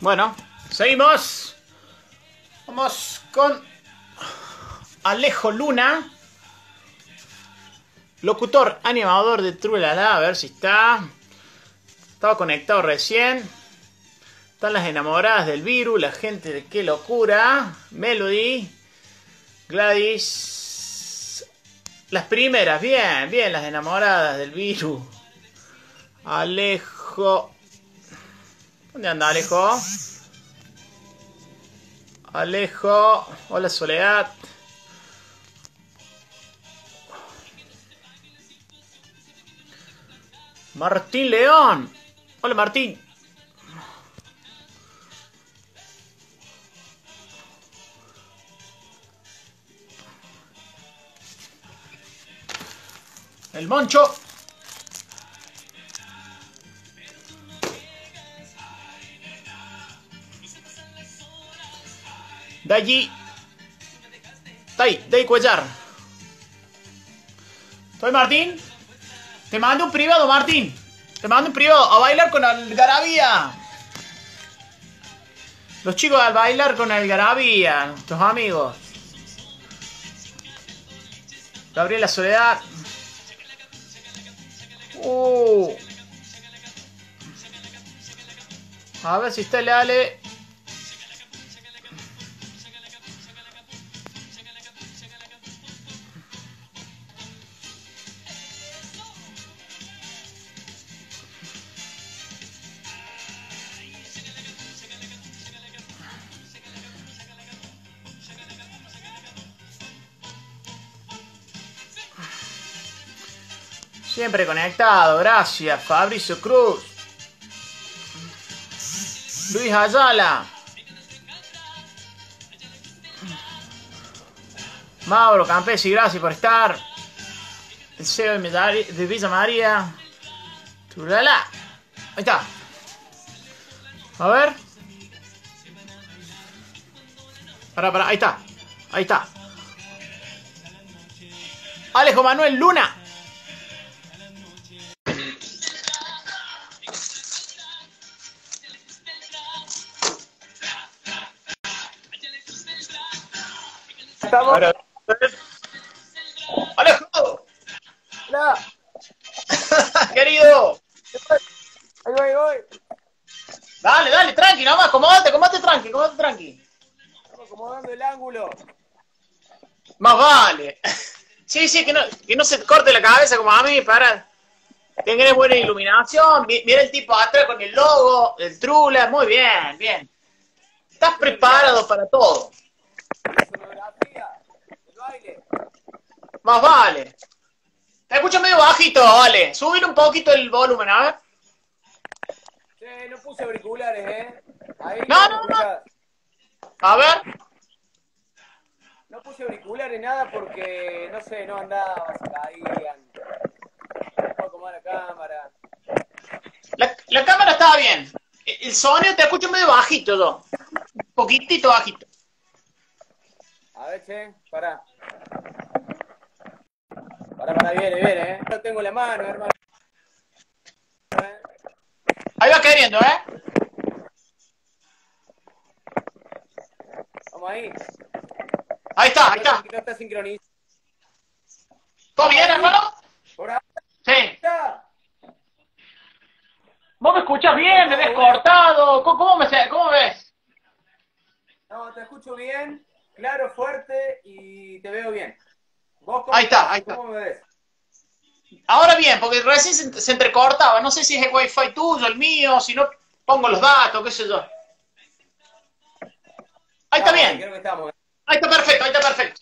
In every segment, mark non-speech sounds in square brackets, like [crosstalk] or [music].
Bueno, seguimos. Vamos con Alejo Luna, locutor animador de Trulala, a ver si está. Estaba conectado recién. Están las enamoradas del virus, la gente de qué locura. Melody, Gladys. Las primeras, bien, bien, las enamoradas del virus. Alejo. ¿Dónde anda Alejo? Alejo. Hola Soledad. Martín León. Hola Martín. El Moncho. De allí. Ahí, de Cuellar. ¿Estoy Martín? Te mando un privado, Martín. Te mando un privado a bailar con Algarabía. Los chicos al bailar con Algarabía, nuestros amigos. Gabriela Soledad. Uh. A ver si está el Ale. Siempre conectado, gracias. Fabricio Cruz. Luis Ayala. Mauro Campesi, gracias por estar. El CEO de Villa María. Turala. Ahí está. A ver. Para, para, ahí está. Ahí está. Alejo Manuel Luna. Dale, dale, tranqui, nomás, acomodate, acomodate tranqui, acomodate tranqui. Estamos acomodando el ángulo. Más vale. Sí, sí, que no, que no se corte la cabeza como a mí, para. Tenés buena iluminación, mi- mira el tipo atrás con el logo, el trula, muy bien, bien. Estás preparado para todo. La sonografía, el baile. Más vale. Te escucho medio bajito, vale. Subir un poquito el volumen, a ver. Che, no puse auriculares, ¿eh? Ahí No, no, no. A ver. No puse auriculares nada porque, no sé, no andaba, se caían. No acomodar la cámara. La, la cámara estaba bien. El el sonido te escucho medio bajito, yo. Un poquitito bajito. A ver, che, pará. Pará, pará, viene, viene, ¿eh? No tengo la mano, hermano. ¿Eh? Ahí va queriendo, ¿eh? Vamos ahí. Ahí está, ahí está. ¿Todo bien, hermano? Sí. está. ¿Vos me escuchás bien? ¿Me ves cortado? ¿Cómo, me, cómo ves? No, te escucho bien, claro, fuerte y te veo bien. ¿Vos cómo Ahí está, ahí está. ¿Cómo me ves? Ahora bien, porque recién se, se entrecortaba. No sé si es el wifi tuyo, el mío, si no pongo los datos, qué sé yo. Ahí está Estamos, bien. Ahí está perfecto, ahí está perfecto.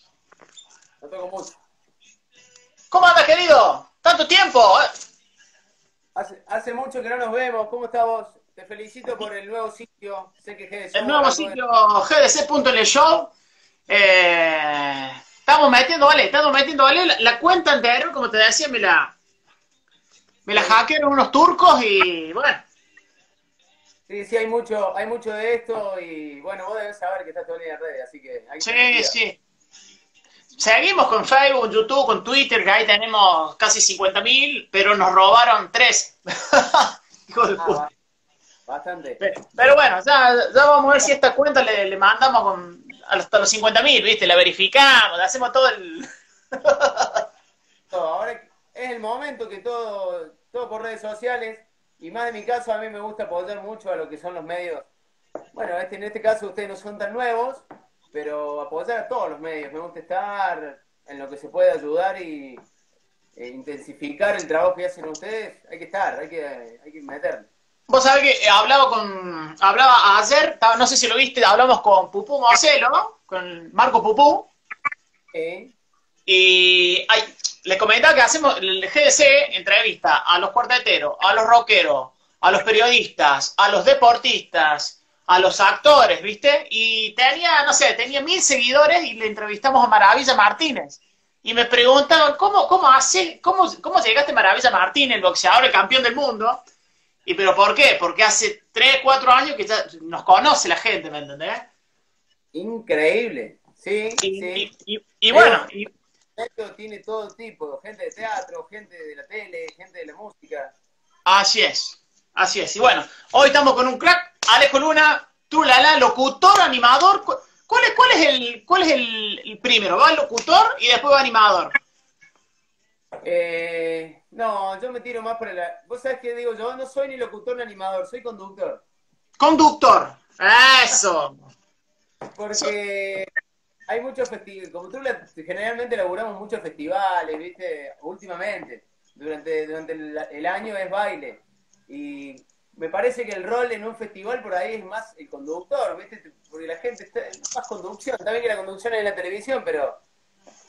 No tengo mucho. ¿Cómo andas, querido? ¿Tanto tiempo? ¿eh? Hace, hace mucho que no nos vemos. ¿Cómo estás vos? Te felicito por el nuevo sitio. Sé que GDC. El nuevo sitio gdc.le show. Eh, estamos metiendo, vale, estamos metiendo, vale, la, la cuenta anterior, como te decía, me la, me la hackearon unos turcos y bueno, Sí, sí, hay mucho, hay mucho de esto y bueno, vos debes saber que está todo en redes, así que... sí, sí. Seguimos con Facebook, con YouTube, con Twitter, que ahí tenemos casi 50.000, pero nos robaron tres. [laughs] Hijo de Ah, puta. Bastante. Pero, bueno, ya, ya, vamos a ver si esta cuenta le, le mandamos con, hasta los 50 mil, ¿viste? La verificamos, hacemos todo el... [laughs] todo. Ahora es el momento que todo, todo por redes sociales, y más en mi caso, a mí me gusta apoyar mucho a lo que son los medios. Bueno, este, en este caso ustedes no son tan nuevos, pero apoyar a todos los medios. Me gusta estar en lo que se puede ayudar y e intensificar el trabajo que hacen ustedes. Hay que estar, hay que, hay que meterle. Vos sabés que hablaba con, hablaba ayer, no sé si lo viste, hablamos con Pupú Marcelo, con Marco Pupú. Y hay, les comentaba que hacemos el GDC entrevista a los cuarteteros, a los rockeros, a los periodistas, a los deportistas, a los actores, ¿viste? Y tenía, no sé, tenía mil seguidores y le entrevistamos a Maravilla Martínez. Y me preguntaban, ¿cómo, cómo hace, cómo, cómo llegaste a Maravilla Martínez, el boxeador, el campeón del mundo? ¿Y pero por qué? Porque hace 3, 4 años que ya nos conoce la gente, ¿me entendés? Increíble, sí. Y, sí. y, bueno. Esto tiene todo tipo, gente de teatro, gente de la tele, gente de la música. Así es, así es. Y bueno, hoy estamos con un crack, Alejo Luna, Trulala, locutor, animador. ¿Cuál es, cuál es, el, cuál es el, primero? ¿Va el locutor y después va animador? Eh, no, yo me tiro más por el... Vos sabés qué digo yo, no soy ni locutor ni animador, soy conductor. Conductor, eso. Porque hay muchos festivales, como tú generalmente laburamos muchos festivales, viste, últimamente, durante, durante el, año es baile. Y me parece que el rol en un festival por ahí es más el conductor, viste, porque la gente está más conducción, también que la conducción es en la televisión, pero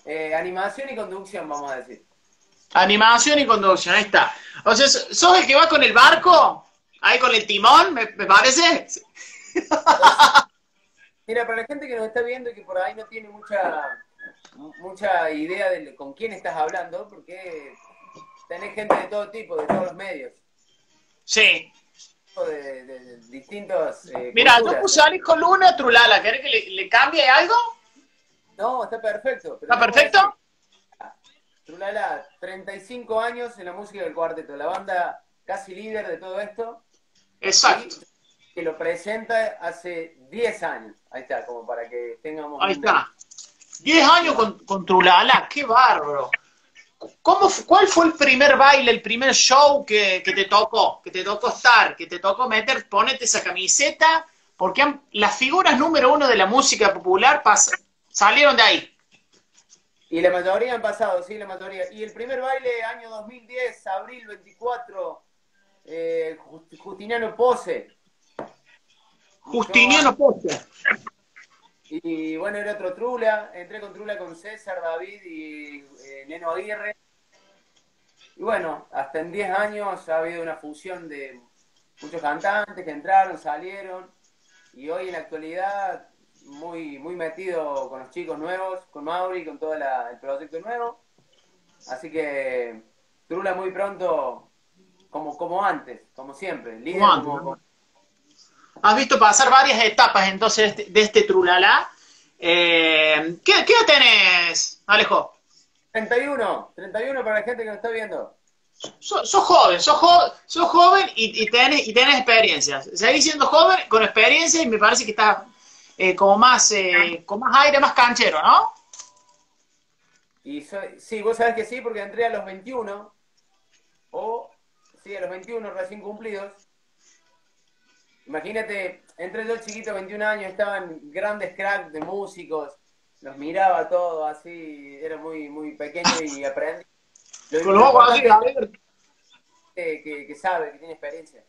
eh, animación y conducción, vamos a decir. Animación y conducción, ahí está. O sea, ¿sos el que va con el barco? Ahí con el timón, me, parece. [laughs] Mira, para la gente que nos está viendo y que por ahí no tiene mucha mucha idea de con quién estás hablando, porque tenés gente de todo tipo, de todos los medios. Sí. De, distintos. Eh, Mira, yo puse Alejo Luna Trulala. ¿Querés que le, le, cambie algo? No, está perfecto. ¿Está perfecto? Trulala, 35 años en la música del cuarteto, la banda casi líder de todo esto. Exacto. que lo presenta hace 10 años. Ahí está, como para que tengamos. Ahí está. 10 años con, con Trulala, qué bárbaro. ¿Cómo, ¿Cuál fue el primer baile, el primer show que, que, te tocó? Que te tocó estar, que te tocó meter, ponete esa camiseta, porque las figuras número uno de la música popular salieron de ahí. Y la mayoría han pasado, sí, la mayoría. Y el primer baile, año 2010, abril 24, eh, Justiniano Pose. Justiniano Pose. Y bueno, era otro Trula. Entré con Trula con César, David y eh, Neno Aguirre. Y bueno, hasta en 10 años ha habido una fusión de muchos cantantes que entraron, salieron. Y hoy en la actualidad muy, muy metido con los chicos nuevos, con Mauri, con todo el proyecto nuevo. Así que Trula muy pronto, como, como antes, como siempre. Líder, Has visto pasar varias etapas entonces de este, Trulala. Eh, ¿qué, edad tenés, Alejo? 31, 31 para la gente que nos está viendo. Sos, joven, sos, joven y, y, tenés, y tenés experiencias. Seguís siendo joven con experiencia y me parece que estás eh, como más, eh, con más aire, más canchero, ¿no? Y sí, vos sabés que sí, porque entré a los 21, o sí, a los 21 recién cumplidos. Imagínate, entré yo chiquito, 21 años, estaban grandes cracks de músicos, los miraba todo así, era muy, muy pequeño y aprendí. Con los así, que, que, que sabe, que tiene experiencia.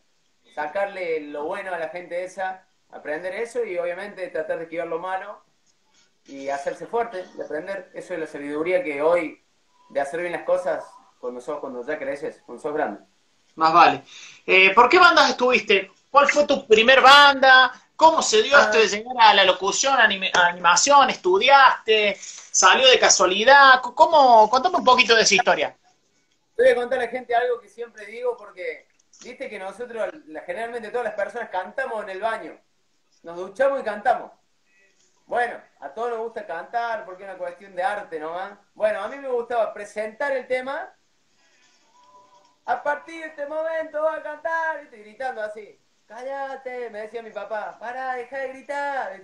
Sacarle lo bueno a la gente esa aprender eso y obviamente tratar de esquivar lo malo y hacerse fuerte, de aprender. Eso es la sabiduría que hoy, de hacer bien las cosas, cuando, sos, cuando ya creces, cuando sos grande. Más vale. Eh, ¿Por qué bandas estuviste? ¿Cuál fue tu primer banda? ¿Cómo se dio esto de llegar a la locución, animación? ¿Estudiaste? ¿Salió de casualidad? ¿Cómo? Contame un poquito de esa historia. Voy a contar a la gente algo que siempre digo porque viste que nosotros, generalmente todas las personas cantamos en el baño nos duchamos y cantamos. Bueno, a todos nos gusta cantar porque es una cuestión de arte nomás. Bueno, a mí me gustaba presentar el tema. A partir de este momento va a cantar, y gritando así. cállate, me decía mi papá, para, deja de gritar.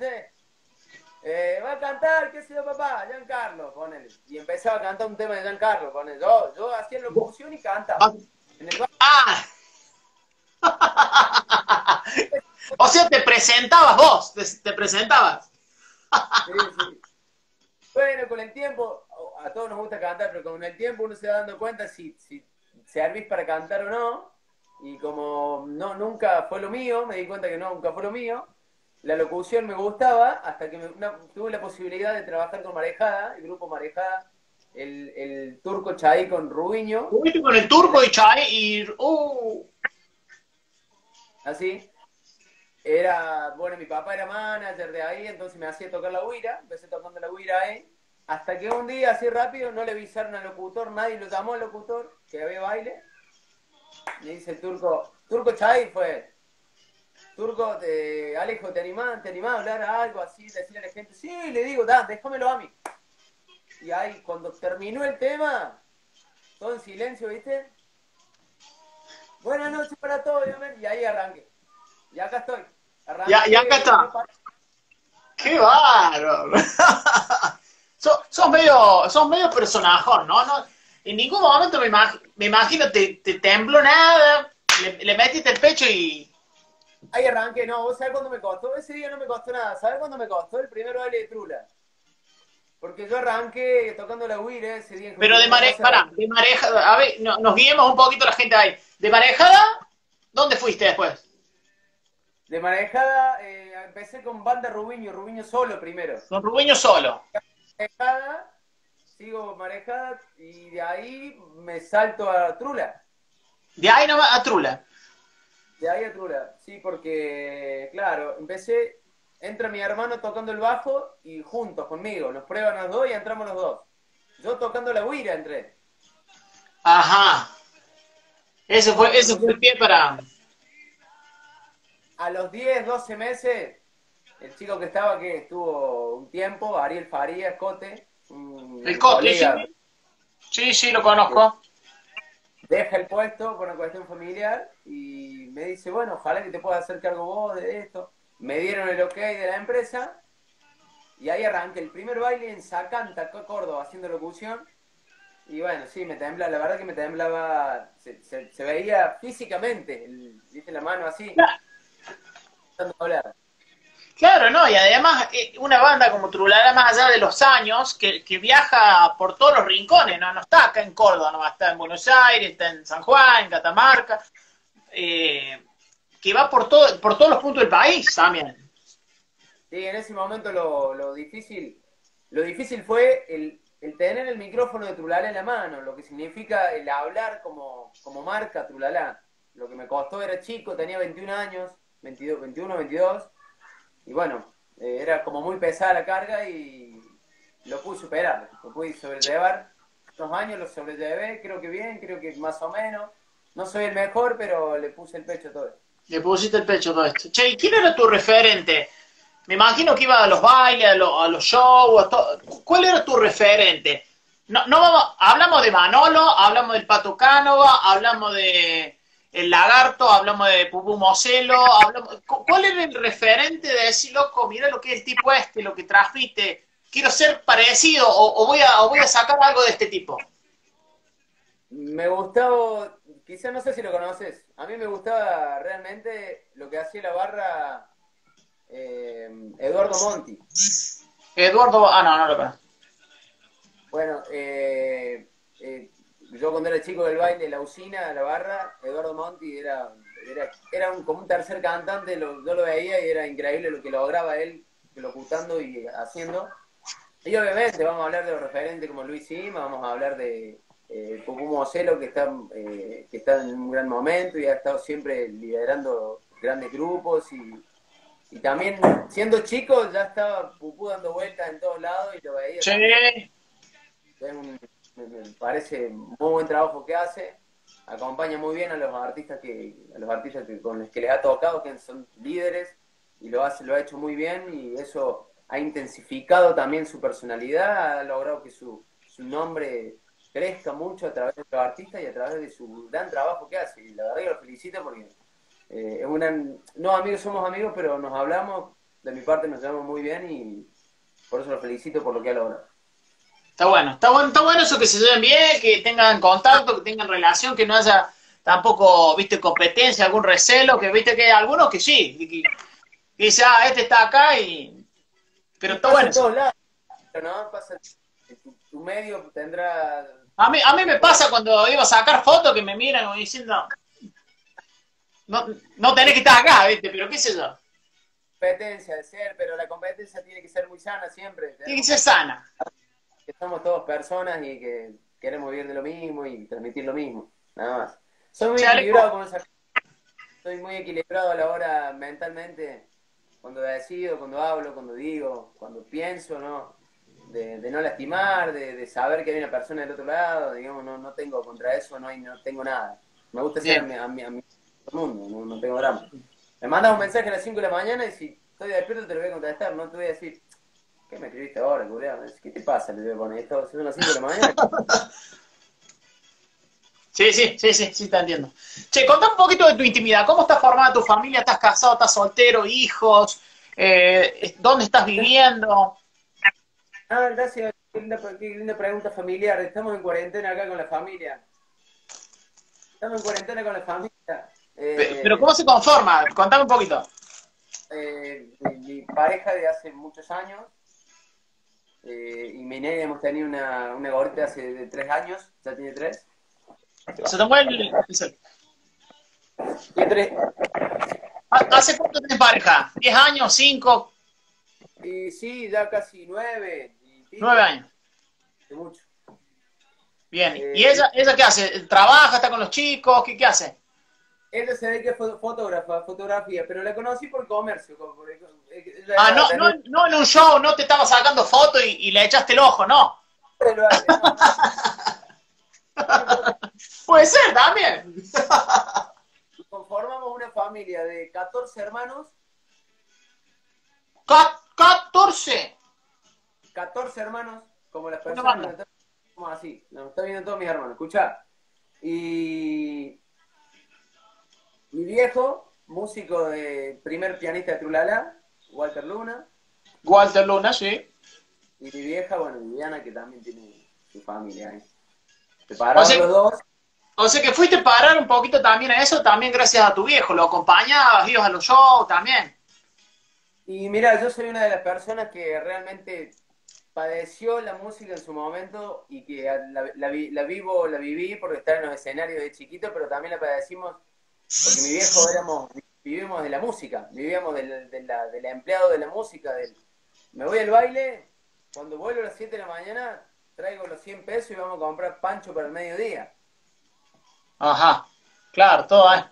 Eh, va a cantar, qué sé yo, papá, Giancarlo, ponele. Y empezaba a cantar un tema de Giancarlo, ponele. Yo, yo hacía locución y cantaba. En el ¡Ah! [laughs] o sea, te presentabas vos, te, te presentabas. sí, sí. Bueno, con el tiempo, a todos nos gusta cantar, pero con el tiempo uno se va dando cuenta si, si servís para cantar o no. Y como no, nunca fue lo mío, me di cuenta que no, nunca fue lo mío. La locución me gustaba hasta que tuve la posibilidad de trabajar con Marejada, el grupo Marejada, el, el turco Chay con Rubiño. con el turco y Chay y... Uh. Así. Era, bueno, mi papá era manager de ahí, entonces me hacía tocar la huira, empecé tocando la huira ahí, hasta que un día, así rápido, no le avisaron al locutor, nadie lo llamó al locutor, que había baile, me dice el turco, turco Chay fue, turco, de Alejo, ¿te animás, ¿te animás a hablar algo así, decirle a la gente? Sí, le digo, da, déjamelo a mí. Y ahí, cuando terminó el tema, todo en silencio, ¿viste? Buenas noches para todos, y ahí arranqué. Y acá estoy. ya, y acá está. ¡Qué bárbaro! [laughs] sos, medio, sos medio personajón, ¿no? no en ningún momento me, me imagino te, te tembló nada, le, le, metiste el pecho y... Ahí arranqué, no, vos sabés cuándo me costó, ese día no me costó nada, ¿sabés cuándo me costó? El primer baile de Trula. Porque yo arranqué tocando la huira ese día. Pero de marejada, de marejada, a ver, nos guiemos un poquito la gente ahí. ¿De marejada? ¿Dónde fuiste después? De marejada, eh, empecé con banda Rubiño, Rubiño solo primero. Con Rubiño solo. Marejada, sigo marejada y de ahí me salto a Trula. De ahí nomás a Trula. De ahí a Trula, sí, porque, claro, empecé entra mi hermano tocando el bajo y juntos conmigo, nos prueban los dos y entramos los dos. Yo tocando la huira entré. Ajá. Eso fue, eso fue el pie para. A los 10, 12 meses, el chico que estaba, que estuvo un tiempo, Ariel Farías, Cote. El Cote, sí. Sí, sí, lo conozco. Deja el puesto por una cuestión familiar y me dice, bueno, ojalá que te pueda hacer cargo vos de esto me dieron el ok de la empresa y ahí arranqué el primer baile en Zacanta, Córdoba, haciendo locución. Y bueno, sí, me tembla, la verdad que me temblaba, se, se, veía físicamente, dice la mano así, Claro, no, y además eh, una banda como Trulala, más allá de los años, que, que, viaja por todos los rincones, ¿no? No está acá en Córdoba, no está en Buenos Aires, está en San Juan, en Catamarca. Eh, que va por, todo, por todos los puntos del país también. Sí, en ese momento lo, lo difícil, lo difícil fue el, el, tener el micrófono de Trulalá en la mano, lo que significa el hablar como, como marca Trulalá. Lo que me costó era chico, tenía 21 años, 22, 21, 22, y bueno, eh, era como muy pesada la carga y lo pude superar, lo pude sobrellevar. Dos años lo sobrellevé, creo que bien, creo que más o menos. No soy el mejor, pero le puse el pecho todo le pusiste el pecho todo esto. Che, ¿quién era tu referente? Me imagino que iba a los bailes, a, los shows, ¿cuál era tu referente? No, no vamos, hablamos de Manolo, hablamos del Pato Cánova, hablamos de el Lagarto, hablamos de Pupú Moselo, hablamos, ¿cuál era el referente de decir, loco, mira lo que es el tipo este, lo que transmite, quiero ser parecido o, voy, a, o voy a sacar algo de este tipo? Me gustaba quizás no sé si lo conoces. A mí me gustaba realmente lo que hacía la barra eh, Eduardo Monti. Eduardo, ah, no, no lo conozco. Bueno, eh, eh, yo cuando era chico del baile, la usina, la barra, Eduardo Monti era, era, un, como un tercer cantante, lo, yo lo veía y era increíble lo que lograba él locutando y haciendo. Y obviamente vamos a hablar de los referentes como Luis Sima, vamos a hablar de, eh, Pupú que está, eh, que está en un gran momento y ha estado siempre liderando grandes grupos y, y también siendo chico ya estaba Pupú dando vueltas en todos lados y lo veía. Sí. Me, parece muy buen trabajo que hace. Acompaña muy bien a los artistas que a los artistas con los que le ha tocado, que son líderes y lo hace lo ha hecho muy bien y eso ha intensificado también su personalidad, ha logrado que su, su nombre crezca mucho a través de los artistas y a través de su gran trabajo que hace. Y la verdad que lo felicito porque eh, una, no amigos somos amigos, pero nos hablamos, de mi parte nos llevamos muy bien y por eso lo felicito por lo que ha logrado. Está bueno, está bueno, está bueno eso que se lleven bien, que tengan contacto, que tengan relación, que no haya tampoco, viste, competencia, algún recelo, que viste que hay algunos que sí, que, que dice, ah, este está acá y... Pero está bueno. En todos lados, ¿no? Pasa, tu, tu medio tendrá... A mí, a mí me pasa cuando iba a sacar fotos que me miran como diciendo, no, no tenés que estar acá, viste, pero qué sé yo. Competencia de ser, pero la competencia tiene que ser muy sana siempre. Tiene que ser sana. Que somos todos personas y que queremos vivir de lo mismo y transmitir lo mismo, nada más. Soy muy equilibrado con esa Soy muy equilibrado a la hora mentalmente, cuando decido, cuando hablo, cuando digo, cuando pienso, ¿no? De, de no lastimar, de, de saber que hay una persona del otro lado, digamos, no, no tengo contra eso, no, hay, no tengo nada. Me gusta ser a mi, a mi, a mi mundo, no, no tengo drama. Me mandas un mensaje a las 5 de la mañana y si estoy despierto te lo voy a contestar, no te voy a decir, ¿qué me escribiste ahora, culiao? ¿Qué te pasa? Le a poner esto, son las 5 de la mañana. [laughs] Sí, sí, sí, sí, sí, te entiendo. Che, contame un poquito de tu intimidad. ¿Cómo está formada tu familia? ¿Estás casado? ¿Estás soltero? ¿Hijos? Eh, ¿Dónde estás viviendo? Ah, gracias, qué linda, qué linda pregunta familiar. Estamos en cuarentena acá con la familia. Estamos en cuarentena con la familia. Eh, ¿Pero cómo se conforma? Contame un poquito. eh, mi pareja de hace muchos años eh, y mi nene hemos tenido una, una gorrita hace de tres años, ya tiene tres. Se tomó el... Tiene tres. ¿Hace cuánto tenés pareja? ¿10 años? ¿5? Y sí, ya casi nueve. y ¿9 años? mucho. Bien. Eh, ¿Y ella, ella qué hace? ¿Trabaja? ¿Está con los chicos? ¿Qué, qué hace? Ella se ve que es fo- fotógrafa, fotografía, pero la conocí por comercio. como por- ella Ah, no, no, no en un show, no te estaba sacando fotos y, y le echaste el ojo, no. [laughs] Puede ser también. Conformamos una familia de 14 hermanos, Ca- 14. 14 hermanos, como las personas somos así, nos están viendo todos mis hermanos, escuchá. Y mi viejo, músico de primer pianista de Trulala, Walter Luna, Walter Luna, sí. y mi vieja, bueno, Viviana, que también tiene su familia ahí. Separados O sea- los dos, O sea que fuiste a parar un poquito también a eso, también gracias a tu viejo. Lo acompañabas, ibas a los shows también. Y mira, yo soy una de las personas que realmente padeció la música en su momento y que la, la vi- la vivo, la viví porque estar en los escenarios de chiquito, pero también la padecimos porque mi viejo éramos, vivimos de la música, vivíamos del, de la- del empleado de la música, del me voy al baile, cuando vuelvo a las 7 de la mañana traigo los 100 pesos y vamos a comprar pancho para el mediodía. Ajá. Claro, todo, ¿eh?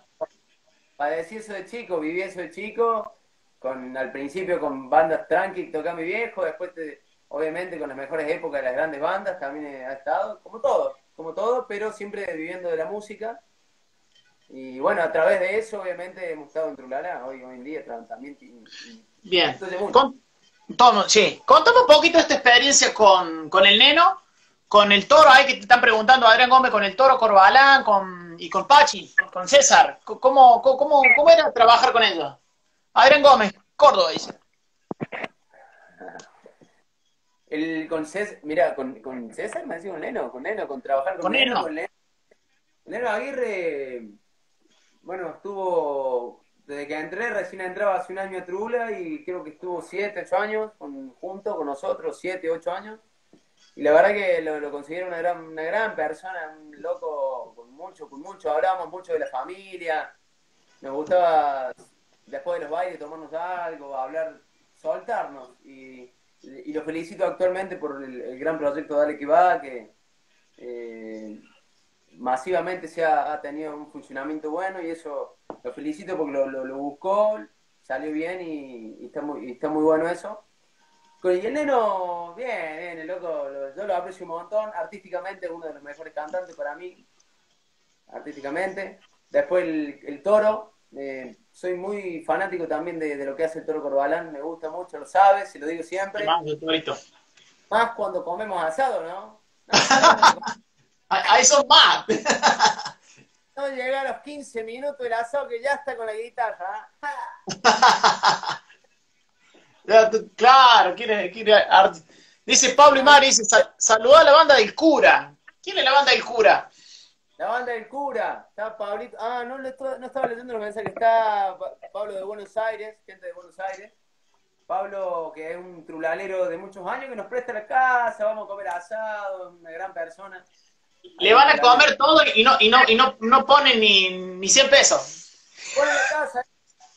padecí eso de chico, viví eso de chico, con al principio con bandas tranqui que tocaba mi viejo, después te- obviamente con las mejores épocas de las grandes bandas también ha estado, como todo, como todo, pero siempre viviendo de la música. Y bueno, a través de eso obviamente hemos estado en Trulala, hoy, hoy en día también. y- Bien. Con- Tomo, sí. Contame un poquito esta experiencia con, con el neno, con el toro, ahí que te están preguntando, Adrián Gómez, con el toro Corbalán con, y con Pachi, con César. ¿Cómo, cómo, cómo, cómo era trabajar con ellos? Adrián Gómez, Córdoba, dice. El, con César, mira, con, con César me decía con Neno, con Neno, con trabajar con, Con Neno. con Neno. Neno Aguirre, bueno, estuvo, desde que entré, recién entraba hace un año a Trula y creo que estuvo siete, ocho años con, junto con nosotros, siete, ocho años. Y la verdad que lo, lo considero una gran, una gran persona, un loco con mucho, con mucho, hablábamos mucho de la familia, nos gustaba después de los bailes tomarnos algo, hablar, soltarnos. Y, y lo felicito actualmente por el, el gran proyecto Dale que va, que eh, masivamente se ha, ha tenido un funcionamiento bueno y eso lo felicito porque lo, lo, lo buscó, salió bien y, y está muy, y está muy bueno eso. Con el neno, bien, bien, el loco, lo- yo lo aprecio un montón, artísticamente uno de los mejores cantantes para mí, artísticamente. Después el, el toro, eh, soy muy fanático también de, de lo que hace el toro Corbalán, me gusta mucho, lo sabes, se lo digo siempre. Más. Más cuando comemos asado, ¿no? No, [laughs] Ahí son más. [laughs] no llega a los 15 minutos el asado que ya está con la guitarra. [laughs] claro, quiere, quiere Dice Pablo y Mari, dice, saluda a la banda del cura. ¿Quién es la banda del cura? La banda del cura. Está Pablito. Ah, no, no estaba leyendo los mensajes. Está Pablo de Buenos Aires, gente de Buenos Aires. Pablo, que es un trulalero de muchos años, que nos presta la casa, vamos a comer asado, una gran persona. Le van a comer todo y no, y no, y no, no ponen ni, ni 100 pesos. Pone la casa,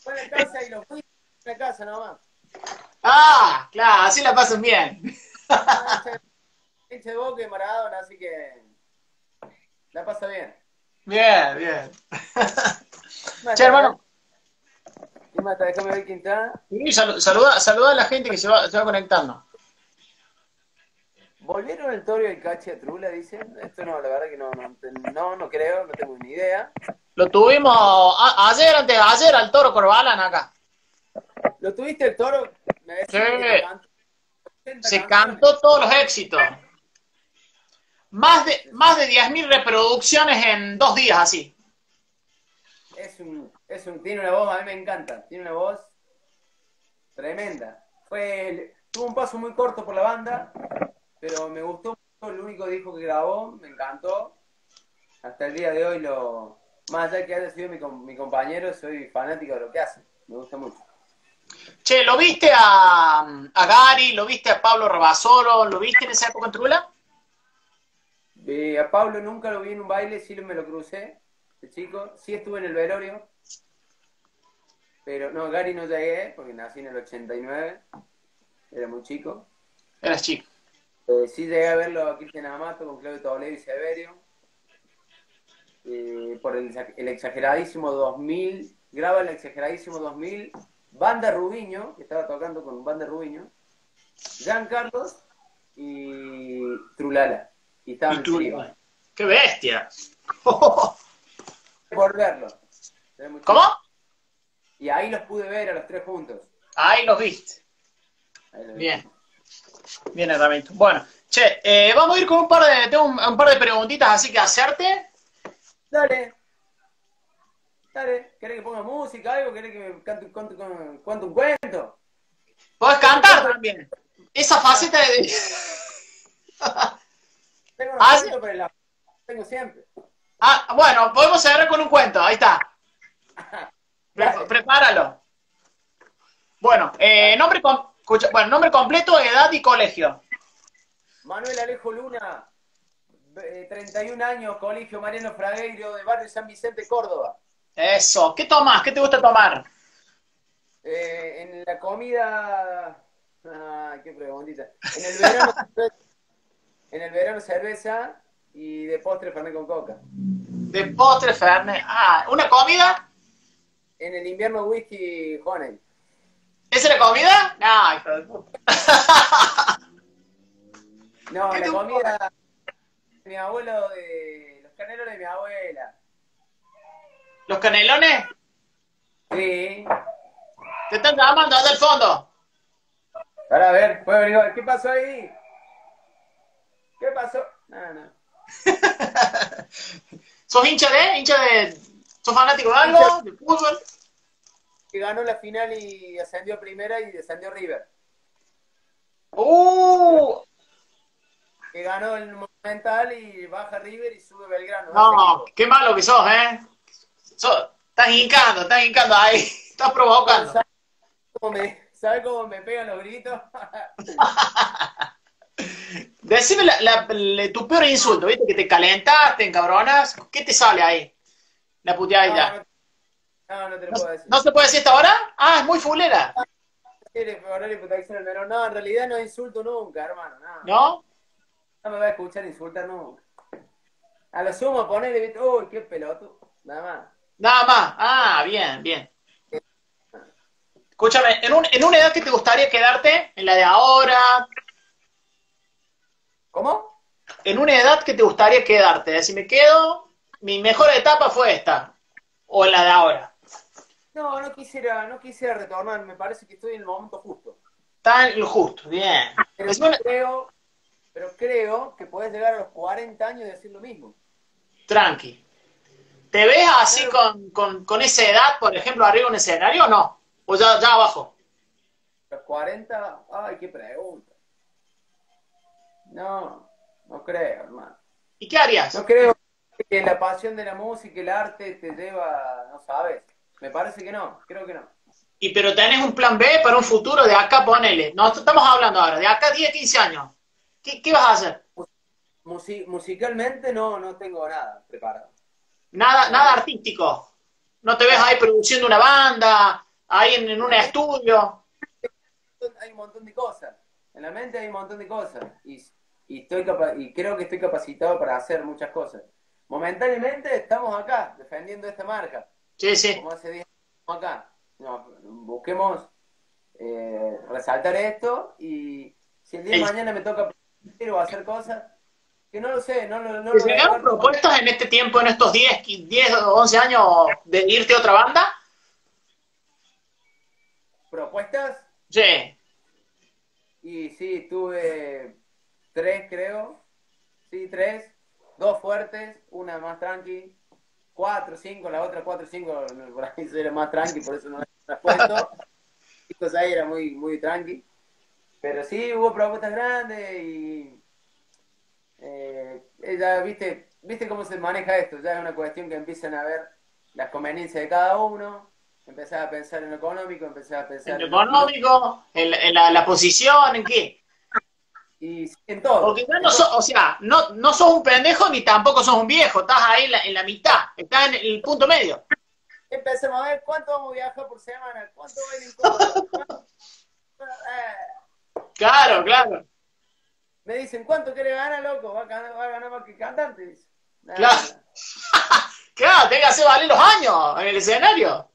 pone la casa y los en la casa nomás. Ah, claro, así la pasan bien. Pinche boca y Maradona, así que la pasa bien. Bien, bien. che, hermano. ¿Qué mata? Déjame ver quién está. saluda, saluda a la gente que se va, se va conectando. ¿Volvieron el toro y el cache a Trula, dicen? Esto no, la verdad que no, no, no, creo, no tengo ni idea. Lo tuvimos ayer, antes de ayer, al toro Corbalan acá. ¿Lo tuviste el toro? sí. Se cantó todos los éxitos. Más de, más de 10.000 reproducciones en dos días, así. Es un, es un, tiene una voz, a mí me encanta, tiene una voz tremenda. Fue, tuvo un paso muy corto por la banda, pero me gustó mucho, el único disco que grabó, me encantó. Hasta el día de hoy, lo más allá de que haya sido mi, mi compañero, soy fanático de lo que hace, me gusta mucho. Che, ¿lo viste a, a Gary? ¿Lo viste a Pablo Rabasoro? ¿Lo viste en esa época en Trula? Eh, a Pablo nunca lo vi en un baile, sí me lo crucé, de chico. Sí estuve en el velorio. Pero no, Gary no llegué, porque nací en el 89. Era muy chico. Eras chico. Eh, sí llegué a verlo a Cristian Amato con Claudio Toledo y Severio. Eh, por el, el, exageradísimo 2000. Graba el exageradísimo 2000. Banda Rubiño, que estaba tocando con Banda Rubiño. Jean Carlos y Trulala. Y estaban ¡Qué bestia! Por verlo. ¿Cómo? Y ahí los pude ver a los tres juntos. Ahí los viste. Bien. Bien, herramienta. Bueno, che, eh, vamos a ir con un par de, tengo un, par de preguntitas así que hacerte. Dale. Dale. ¿Querés que ponga música, algo? ¿Querés que me cante, cuente, un cuento? Puedes cantar también. Esa faceta de... Tengo [laughs] un ¿Ah, la... tengo siempre. Ah, bueno, podemos cerrar con un cuento, ahí está. [laughs] prepáralo. Bueno, eh, nombre, bueno, nombre completo, edad y colegio. Manuel Alejo Luna, 31 eh, años, colegio Mariano Fragueiro, de barrio San Vicente, Córdoba. Eso, ¿qué tomas? ¿Qué te gusta tomar? Eh, en la comida... Ah, qué preguntita. En el verano [laughs] En el verano cerveza y de postre fernet con coca. De postre fernet. Ah, ¿una comida? En el invierno whisky honey. ¿Esa es la comida? No, hijo de puta. [laughs] no, la comida de mi abuelo de los canelones de mi abuela. ¿Los canelones? Sí. Te están llamando desde el fondo. Para ver, puedo averiguar. ¿Qué pasó ahí? ¿Qué pasó? Nada, nada. [laughs] ¿Sos hincha de? ¿Hincha de? ¿Sos fanático de algo? ¿De fútbol? Que ganó la final y ascendió primera y descendió River. ¡Uh! Que ganó el Monumental y baja River y sube Belgrano. No, qué malo que sos, ¿eh? estás hincando, estás hincando ahí. [laughs] Estás provocando. ¿Sabes cómo me, ¿sabe cómo me pegan los gritos? [laughs] Decime la, tu peor insulto, ¿viste? Que te calentas, te encabronas. ¿Qué te sale ahí? La puteada no, ya. No, no te lo puedo decir. ¿No se puede decir hasta ahora? Ah, es muy fulera. No, en realidad no insulto nunca, hermano. No. ¿No? No me va a escuchar insultar nunca. A lo sumo ponerle, uy, qué peloto. Nada más. Nada más. Ah, bien, bien. Escúchame, ¿en, un, ¿en una edad que te gustaría quedarte? ¿En la de ahora? ¿Cómo? En una edad que te gustaría quedarte. Si me quedo, mi mejor etapa fue esta. O la de ahora. No, no quisiera, no quisiera retornar. Me parece que estoy en el momento justo. Está en lo justo, bien. Pero creo, pero creo que podés llegar a los 40 años y decir lo mismo. Tranqui. ¿Te ves así con, con, con esa edad, por ejemplo, arriba en un escenario o no? ¿O ya, ya abajo? Los 40, ay, qué pregunta. No, no creo, hermano. ¿Y qué harías? No creo que la pasión de la música, el arte te lleva, no sabes. Me parece que no, creo que no. Y pero tenés un plan B para un futuro de acá, ponele. No estamos hablando ahora, de acá 10, 15 años. ¿Qué, qué vas a hacer? Musi- musicalmente no, no tengo nada preparado. Nada, nada artístico. No te ves ahí produciendo una banda, ahí en, en un estudio. Hay un montón de cosas. En la mente hay un montón de cosas. Y, y, estoy capa- y creo que estoy capacitado para hacer muchas cosas. Momentáneamente estamos acá, defendiendo esta marca. Sí, sí. Como hace 10 años estamos acá. No, busquemos eh, resaltar esto y si el día de mañana me toca o hacer cosas, que no lo sé, no, lo- no ¿Te llegaron propuestas en este tiempo, en estos 10, 10 o 11 años, de irte a otra banda? ¿Propuestas? Sí. Y sí, tuve tres, creo. Sí, tres. Dos fuertes, una más tranqui. Cuatro, cinco, la otra cuatro, cinco, [laughs] por ahí era más tranqui, por eso no la he puesto. Chicos, ahí era muy, muy tranqui. Pero sí, hubo propuestas grandes y... Eh, ella, viste, viste cómo se maneja esto, ya es una cuestión que empiezan a ver las conveniencias de cada uno, empezar a pensar en lo económico, empezar a pensar En lo en lo- económico, en, la- en la, la posición, ¿en qué? Y en todo. Porque ya no sos, o sea, no, no sos un pendejo ni tampoco sos un viejo, estás ahí en la, en la mitad, estás en el punto medio. Empecemos a ver cuánto vamos a viajar por semana, cuánto va a Claro, claro. Me dicen, ¿cuánto quiere ganar, loco? Va a ganar, va a ganar más que cantante. dice. Nah, Claro. [laughs] Claro, tenés que hacer valer los años en el escenario.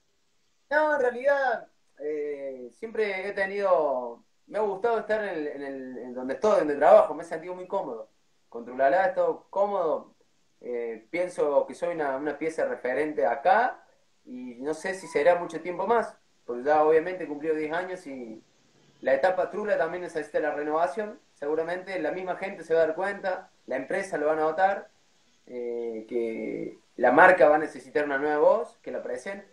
No, en realidad, eh, siempre he tenido, me ha gustado estar en, el, en, el- en donde estoy, donde trabajo, me he sentido muy cómodo. Con Trulalá he estado cómodo, eh, pienso que soy una, pieza referente acá y no sé si será mucho tiempo más, porque ya obviamente he cumplido 10 años y la etapa Trula también necesita la renovación, seguramente la misma gente se va a dar cuenta, la empresa lo va a notar, eh, que la marca va a necesitar una nueva voz, que la presente.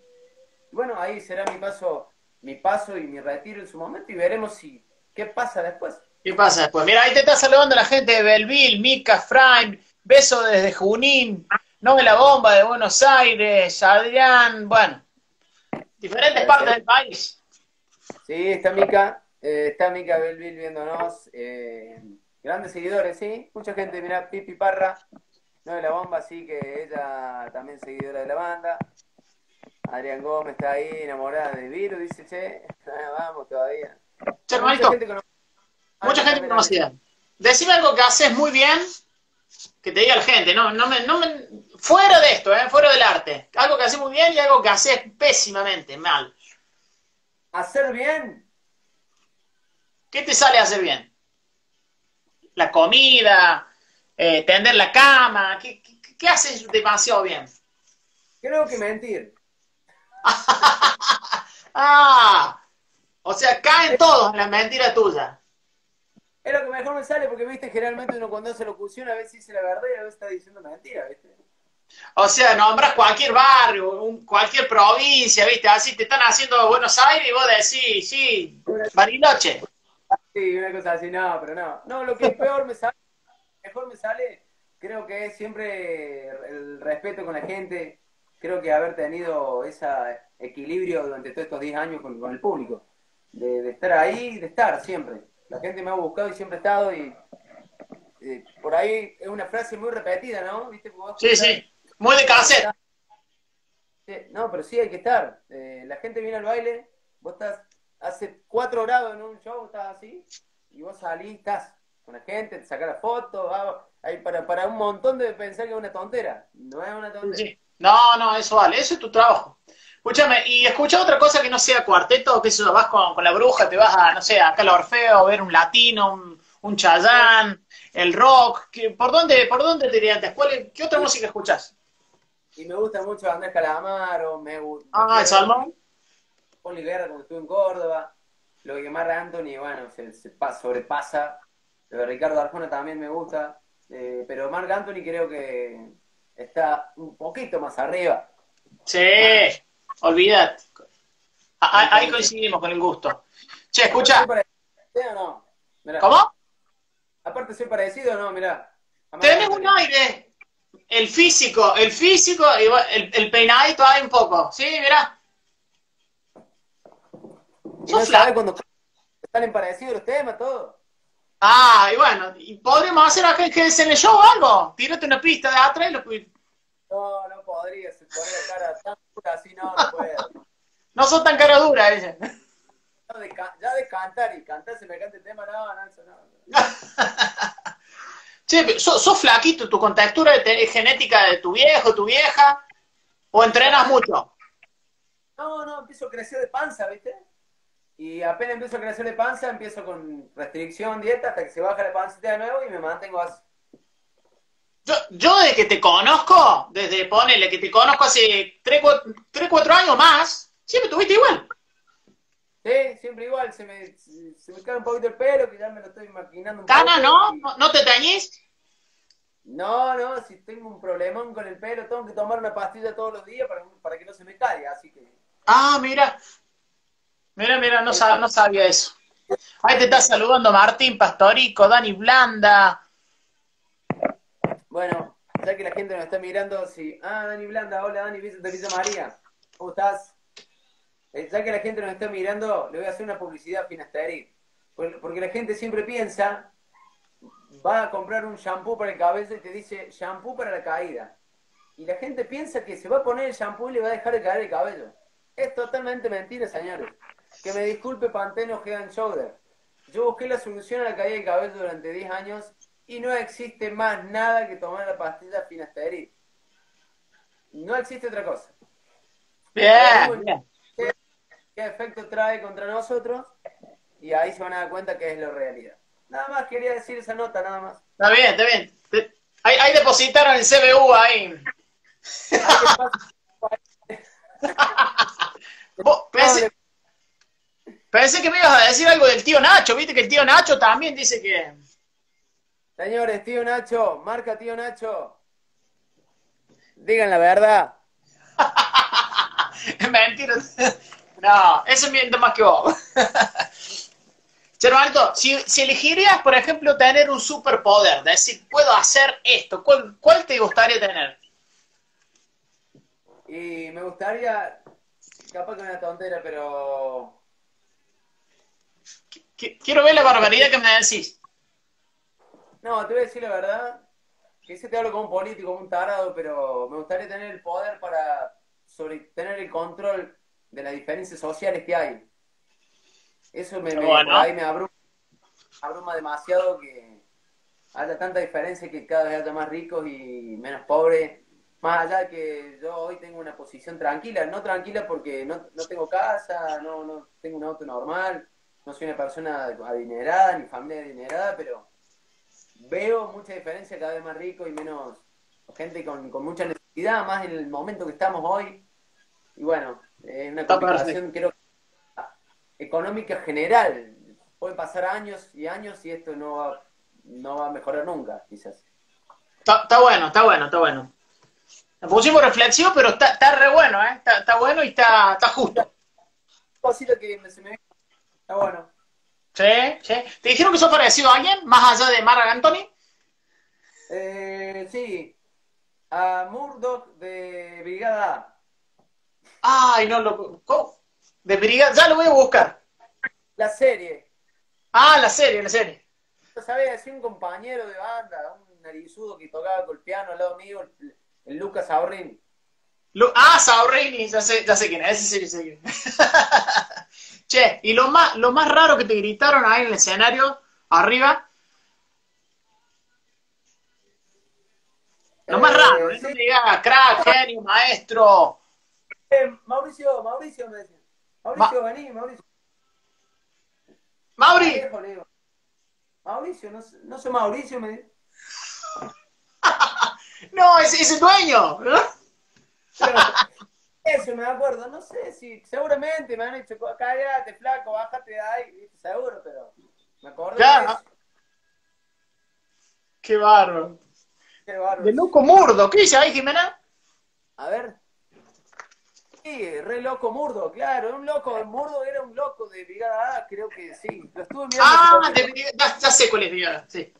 Bueno, ahí será mi paso, mi paso y mi retiro en su momento y veremos si qué pasa después. ¿Qué pasa después? Mira, ahí te está saludando la gente de Belville, Mica, Frame, beso desde Junín, no la bomba de Buenos Aires, Adrián, bueno, diferentes partes del país. Sí, está Mica, eh, está Mica Belville viéndonos, eh, grandes seguidores, sí, mucha gente, mira, Pipi Parra, no de la bomba, sí que ella también seguidora de la banda. Adrián Gómez está ahí enamorada de Viru, dice, che, [laughs] vamos todavía. Che, hermanito, mucha gente conocida. Decime algo que haces muy bien, que te diga la gente, no, no me, no me, fuera de esto, eh, fuera del arte. Algo que haces muy bien y algo que haces pésimamente, mal. Hacer bien, ¿Qué te sale hacer bien? La comida, eh, tender la cama, ¿qué, qué, qué haces demasiado bien? creo que mentir. [laughs] Ah, o sea, caen todos en la mentira tuya. Es lo que mejor me sale porque, viste, generalmente uno cuando hace locución a veces dice la verdad y a veces está diciendo mentira, viste. O sea, nombras cualquier barrio, un- cualquier provincia, ¿viste? Así te están haciendo Buenos Aires y vos decís, sí, Bariloche. Sí, una cosa así, no, pero no. No, lo que peor me sale, mejor me sale, creo que es siempre el respeto con la gente, creo que haber tenido ese equilibrio durante todos estos 10 años con, con el público, de, de estar ahí, de estar siempre. La gente me ha buscado y siempre he estado y eh, por ahí es una frase muy repetida, ¿no? ¿Viste? Sí, sí, muy de cassette. No, pero sí hay que estar. Eh, la gente viene al baile, vos estás hace cuatro grados en un show, estás así, y vos salís, estás con la gente, te sacas la foto, va- hay para, para un montón de pensar que es una tontera. No es una tontera. Sí. No, no, eso vale, eso es tu trabajo. Escúchame, y escucha otra cosa que no sea cuarteto, que eso vas con, con la bruja, te vas a, no sé, acá al Orfeo, a ver un latino, un, un chayán, el rock, que, ¿por dónde, por dónde te irías? ¿Cuál ¿Qué otra música escuchás? Y me gusta mucho Andrés Calamaro, me gusta. Ah, el Salmón. Poli Guerra cuando estuve en Córdoba. Lo que Marc Anthony, bueno, se, se pa- sobrepasa. Lo de Ricardo Arjona también me gusta. Eh, pero Marc Anthony creo que está un poquito más arriba. Sí, olvídate. Ah, ahí, coincidimos con el gusto. Che, escucha. no? ¿Cómo? Aparte soy parecido o no, mirá. Tenés un aire. El físico, el físico, el, el peinadito hay un poco. Sí, mirá. ¿Y no sabe cuando están parecidos los temas, todo? Ah, y bueno, y podríamos hacer acá que se le show algo. Tírate una pista de atrás y lo No, no podría, se podría cara tan así, no, no puedo. no son tan cara dura ella. ya de cantar y cantar se me canta el tema, no, no, eso no. [laughs] che, ¿sos, flaquito, tu contextura es genética de tu viejo, tu vieja? ¿O entrenas mucho? No, no, empiezo a crecer de panza, ¿viste? Y apenas empiezo a crecer de panza, empiezo con restricción, dieta, hasta que se baja la pancita de nuevo y me mantengo así. Yo, yo desde que te conozco, desde ponele que te conozco hace 3, 4, años más, siempre tuviste igual. Sí, siempre igual, se me, se me cae un poquito el pelo, que ya me lo estoy maquinando un ¿Cana, no? ¿No te teñís? No, no, si tengo un problemón con el pelo, tengo que tomar una pastilla todos los días para, para que no se me caiga, así que... Ah, mira, Mira, mira, no, no sabía eso. Ahí te está saludando Martín Pastorico, Dani Blanda. Bueno, ya que la gente nos está mirando, sí. Ah, Dani Blanda, hola Dani, de Villa María. ¿Cómo estás? Eh, ya que la gente nos está mirando, le voy a hacer una publicidad finasteril. Porque la gente siempre piensa, va a comprar un shampoo para el cabello y te dice shampoo para la caída. Y la gente piensa que se va a poner el shampoo y le va a dejar de caer el cabello. Es totalmente mentira, señores. Que me disculpe Panteno Head and Shoulder. Yo busqué la solución a la caída de cabello durante 10 años y no existe más nada que tomar la pastilla finasteril. No existe otra cosa. Bien, ¿Qué, efecto trae contra nosotros? Y ahí se van a dar cuenta que es la realidad. Nada más quería decir esa nota, nada más. Está bien, está bien. Ahí, ahí depositaron el CBU ahí. [laughs] Pensé que me ibas a decir algo del tío Nacho, viste que el tío Nacho también dice que. Señores, tío Nacho, marca tío Nacho. Digan la verdad. [laughs] Mentira. No, eso miente más que vos. [laughs] Chervaldo, si, si, elegirías, por ejemplo, tener un superpoder, decir, puedo hacer esto, ¿cuál, ¿cuál te gustaría tener? Y me gustaría, capaz que una tontera, pero Quiero ver la barbaridad que me decís. No, te voy a decir la verdad, que ese te hablo como un político, como un tarado, pero me gustaría tener el poder para sobre, tener el control de las diferencias sociales que hay. Eso me, ahí me abruma, abruma demasiado que haya tanta diferencia que cada vez haya más ricos y menos pobres. Más allá de que yo hoy tengo una posición tranquila, no tranquila porque no, no tengo casa, no, no tengo un auto normal, no soy una persona adinerada ni familia adinerada, pero veo mucha diferencia cada vez más rico y menos gente con, mucha necesidad, más en el momento que estamos hoy. Y bueno, es una complicación creo económica general. Pueden pasar años y años y esto no va, no va a mejorar nunca, quizás. Está, bueno, está bueno, está bueno. Nos pusimos reflexión, pero está, está re bueno, ¿eh? Está, está bueno y está, está justo. Que se me Está bueno. Sí, sí. ¿Te dijeron que sos parecido a alguien más allá de Mark Anthony? Eh, sí. A Murdoch de Brigada Ay, no lo. ¿Cómo? De Brigada. Ya lo voy a buscar. La serie. Ah, la serie, la serie. ¿Sabes? Así un compañero de banda, un narizudo que tocaba con el piano al lado mío, el, Lucas Saurini. ah, Saurini, ya sé, ya sé quién es, ese sí, sé quién [laughs] Che, y lo más, lo más raro que te gritaron ahí en el escenario, arriba. Lo más eh, raro, ¿eh? Sí. crack, [laughs] genio, maestro. Eh, Mauricio, Mauricio me decía. Mauricio, vení, Mauricio. Mauri. Mauricio, no, no soy Mauricio, me dice. [laughs] no, es, es el dueño, ¿verdad? Eso me acuerdo, no sé si, seguramente me han dicho, cállate, flaco, bájate de ahí, seguro, pero me acuerdo. Claro. Qué bárbaro. Qué bárbaro. De loco murdo. ¿Qué dice ahí, Jimena? A ver. Sí, re loco Murdo, claro, un loco, el Murdo era un loco de Brigada A, creo que sí. Lo estuve mirando. Ah, de- ya, ya sé cuál es, Brigada, sí.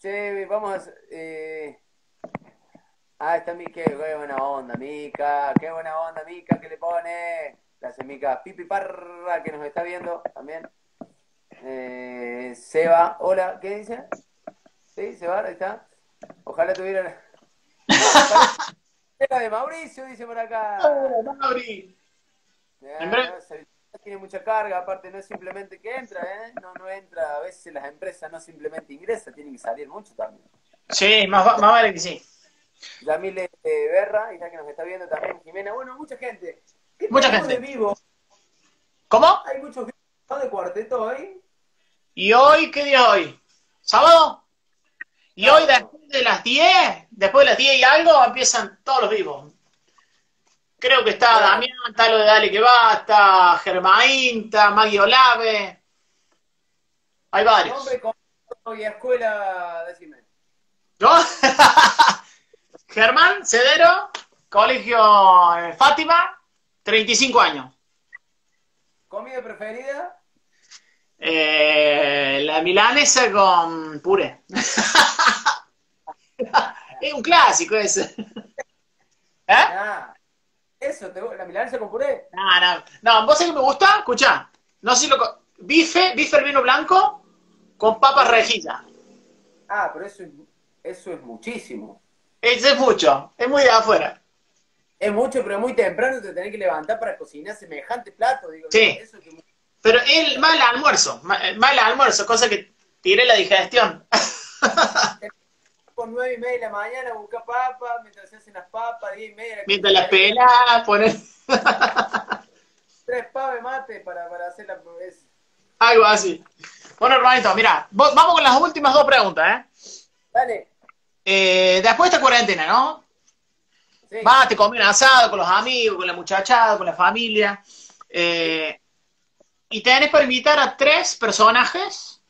Che, vamos a... Eh... Ah, está mi, qué, buena onda, Mica, qué buena onda, Mica, que le pone. Gracias, Mica. Pipi Parra, que nos está viendo también. Eh, Seba, hola, ¿qué dice? Sí, Seba, ahí está. Ojalá tuviera... Era de Mauricio, dice por acá. Oh, Mauri. Tiene mucha carga, aparte no es simplemente que entra, ¿eh? No, no entra, a veces las empresas no simplemente ingresan, tienen que salir mucho también. Sí, más, más vale que sí. Yamile eh, Berra, y ya que nos está viendo también Jimena, bueno, mucha gente. ¿Qué Mucha gente. de vivo? ¿Cómo? Hay muchos vivos de cuarteto hoy. ¿Y hoy qué día hoy? ¿Sábado? Y hoy después de las 10, después de las 10 y algo, empiezan todos los vivos. Creo que está Damián, está lo de Dale que va, está Germaín, está Maggie Olave. Hay varios. Nombre con y escuela, decime. ¿No? [laughs] Germán Cedero, Colegio eh, Fátima, 35 años. ¿Comida preferida? Eh, la milanesa con puré. [laughs] es un clásico ese. [laughs] ¿Eh? Ah, eso, te, la milanesa con puré. No, no. No, ¿vos sabés que me gusta? Escuchá. No sé si lo... Bife, bife al vino blanco con papas rejillas. Ah, pero eso es, eso es muchísimo. Es mucho. Es muy de afuera. Es mucho, pero muy temprano te tenés que levantar para cocinar semejante plato. Digo, Sí. Eso es que- Pero el mal almuerzo. ma- Mal almuerzo, cosa que tire la digestión. con nueve y media de la mañana busca papas, mientras se hacen las papas, diez y media. Mientras las pelas, poner Tres pavos de mate para, para hacer la es- algo así. Bueno, hermanito, mira, vamos con las últimas dos preguntas, ¿eh? Dale. Eh, después de esta cuarentena, ¿no? Sí. Vas, te comes un asado con los amigos, con la muchachada, con la familia. eh, y tenés para invitar a tres personajes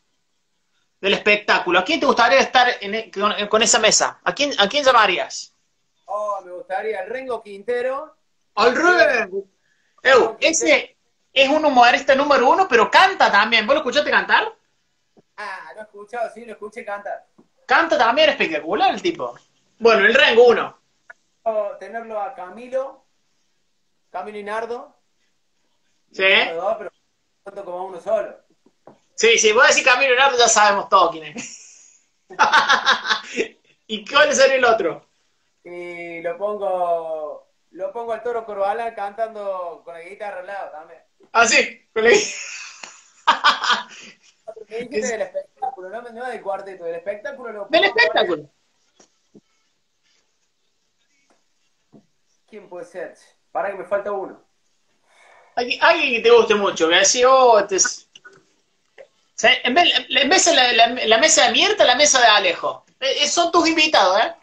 del espectáculo. ¿A quién te gustaría estar en e- con, con esa mesa? ¿A quién, ¿A quién llamarías? Oh, me gustaría el Rengo Quintero. Al. Eu, ese es un humorista número uno, pero canta también. ¿Vos lo escuchaste cantar? Ah, lo he escuchado, sí, lo escuché cantar. Canta también espectacular el tipo. Bueno, el Rengo uno. Tenerlo a Camilo, Camilo y Nardo. Sí. Los dos, pero tanto como uno solo. Sí, sí, vos decís Camilo Leonardo, ya sabemos todo quién es. [laughs] ¿Y cuál sería el otro? Y lo pongo, lo pongo al toro Corvalán cantando con la guitarra al lado también. Ah, sí, con la- [laughs] Me dijiste del espectáculo, no, no del cuarteto, del espectáculo lo Del espectáculo. ¿Quién puede ser? Para que me falta uno. Alguien que te guste mucho, que decís, oh, este es... O sea, en vez, en vez de la, la- la mesa de Mierta, la mesa de Alejo. Eh, eh, son tus invitados, ¿eh?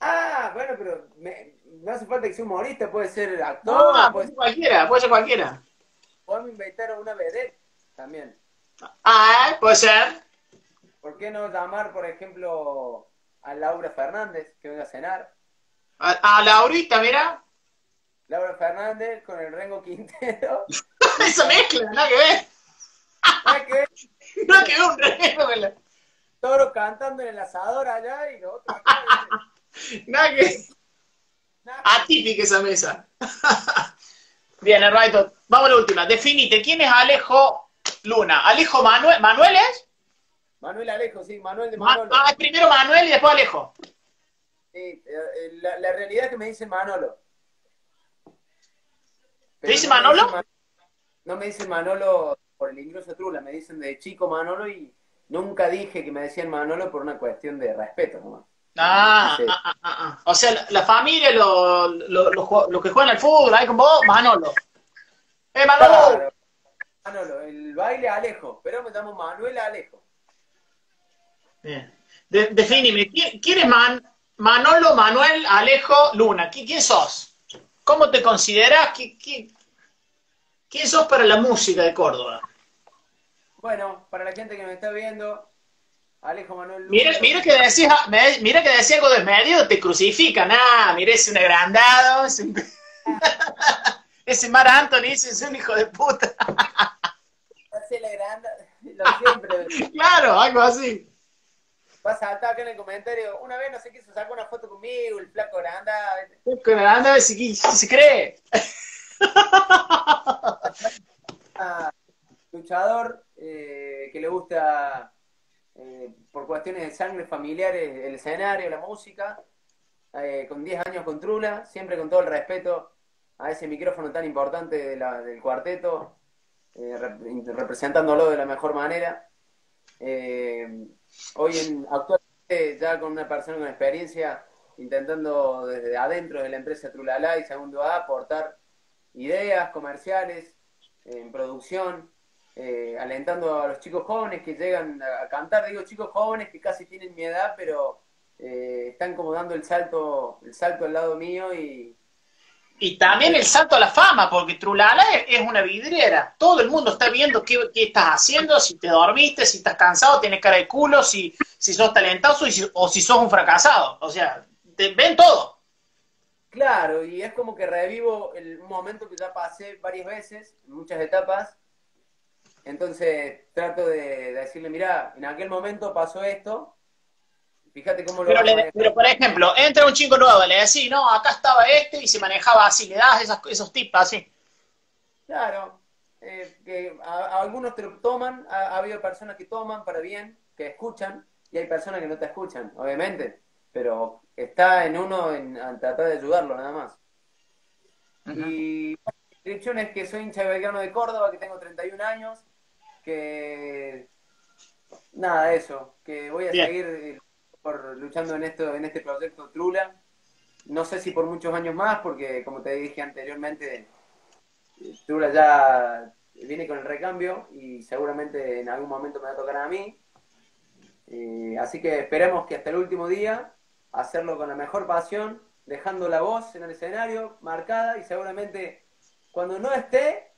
Ah, bueno, pero me- no hace falta que sea humorista, puede ser actor, No, puede puede ser cualquiera, puede ser cualquiera. podemos invitar a una vedette también. Ah, puede ser. ¿Por qué no llamar, por ejemplo, a Laura Fernández, que venga a cenar? A, a Laurita, mira. Laura Fernández con el Rengo Quintero. [laughs] Esa mezcla, nada que ver. [laughs] Nada que ver un rengo con la... Toro cantando en el asador allá y los otros acá. [laughs] Nada que ver. Nada. Atípica esa mesa. Bien, hermanito. Vamos a la última. Definite, ¿quién es Alejo Luna? ¿Alejo Manuel? ¿Manuel es? Manuel Alejo, sí, Manuel de Ma- Manolo. ah, primero Manuel y después Alejo. Sí, eh, eh, la, la realidad es que me dicen Manolo. ¿Te dice no me Manolo? dicen Ma- no me dicen Manolo por el ingreso trula, me dicen de chico Manolo y nunca dije que me decían Manolo por una cuestión de respeto nomás. Ah, ah, ah, ah, ah. o sea, la, la familia, los lo, lo los que juegan al fútbol, ahí con vos, Manolo. ¡Eh, Manolo! Claro. Manolo, el baile Alejo, pero me llamo Manuel Alejo. Bien. De, definime, ¿quién, quién es Man- Manolo, Manuel, Alejo, Luna? ¿Qui- ¿Quién sos? ¿Cómo te consideras? ¿Qui- qui- ¿Quién sos para la música de Córdoba? Bueno, para la gente que me está viendo, Alejo Manuel Mira, mira que decía, mira que decía algo desmedido, te crucifican. Ah, mira, es un agrandado, es un... [laughs] ese Mar Anthony es un hijo de puta. La [laughs] lo siempre. [laughs] claro, algo así. Va a saltar acá en el comentario, una vez no sé qué se sacó una foto conmigo, el flaco granda. Flaco granda, si, si se cree. [laughs] luchador eh, que le gusta eh, por cuestiones de sangre familiares el escenario, la música, eh, con 10 años con Trula, siempre con todo el respeto a ese micrófono tan importante del cuarteto, representándolo de la mejor manera. hoy en, actualmente ya con una persona con experiencia, intentando desde adentro de la empresa Trulala y Segundo A aportar ideas comerciales, en producción, eh, alentando a los chicos jóvenes que llegan a, cantar, digo chicos jóvenes que casi tienen mi edad, pero eh, están como dando el salto, el salto al lado mío y... Y también el salto a la fama, porque Trulala es una vidriera. Todo el mundo está viendo qué, estás haciendo, si te dormiste, si estás cansado, tienes cara de culo, si, si sos talentoso o si sos un fracasado. O sea, te, ven todo. Claro, y es como que revivo el momento que ya pasé varias veces, en muchas etapas. Entonces trato de, decirle, mira, en aquel momento pasó esto, fíjate cómo lo... Pero, pero por ejemplo, entra un chico nuevo, le decís, no, acá estaba este y se manejaba así, le das esos, esos tips así. Claro, eh, que algunos te lo toman, ha habido personas que toman para bien, que escuchan, y hay personas que no te escuchan, obviamente pero está en uno en, tratar de ayudarlo nada más. Y la descripción es que soy hincha belgrano de Córdoba, que tengo 31 años, que nada, eso, que voy a seguir eh, por, luchando en esto, en este proyecto Trula. No sé si por muchos años más, porque como te dije anteriormente, Trula ya viene con el recambio y seguramente en algún momento me va a tocar a mí. Eh, así que esperemos que hasta el último día hacerlo con la mejor pasión, dejando la voz en el escenario marcada y seguramente cuando no esté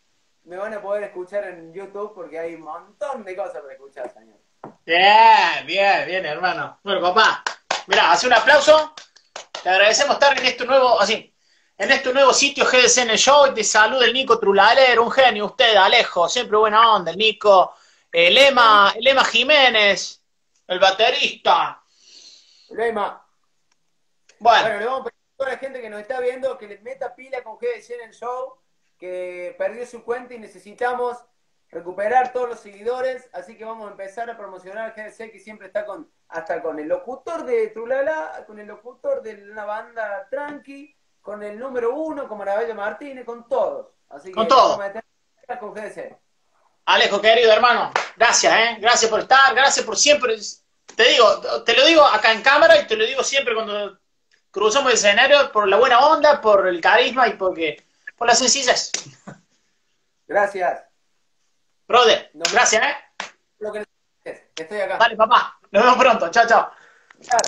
me van a poder escuchar en YouTube porque hay un montón de cosas para escuchar, señor. Bien, bien, bien, hermano. Bueno, papá, mira, hace un aplauso. Te agradecemos estar en este nuevo, así, en este nuevo sitio GDC en el show. Te saluda el Nico Trulaler, un genio usted, Alejo, siempre buena onda, el Nico. El Lema, el Jiménez, el baterista. Lema, bueno. le vamos a pedir a toda la gente que nos está viendo que le meta pila con GDC en el show, que perdió su cuenta y necesitamos recuperar todos los seguidores, así que vamos a empezar a promocionar GDC que siempre está con hasta con el locutor de Trulala, con el locutor de una banda tranqui, con el número uno, como Arabella Martínez, con todos. Así con todo. con GDC. Alejo, querido hermano, gracias, ¿eh? Gracias por estar, gracias por siempre. Te digo, te lo digo acá en cámara y te lo digo siempre cuando cruzamos el escenario por la buena onda, por el carisma y porque, por la sencillez. Gracias. Brother, gracias, ¿eh? Lo que Estoy acá. Vale, papá. Nos vemos pronto. Chao, chao. chao.